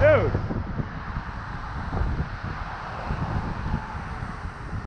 Dude.